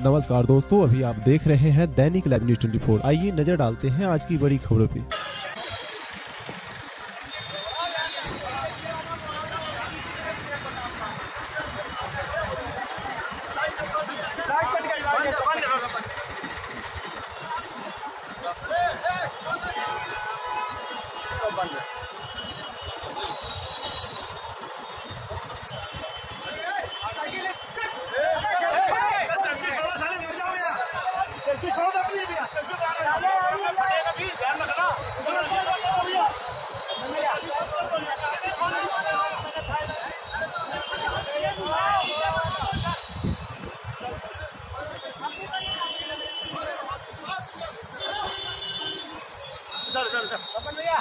नमस्कार दोस्तों, अभी आप देख रहे हैं दैनिक लाइव न्यूज़ 24 आइए नज़र डालते हैं आज की बड़ी खबरों पे। 咱们这样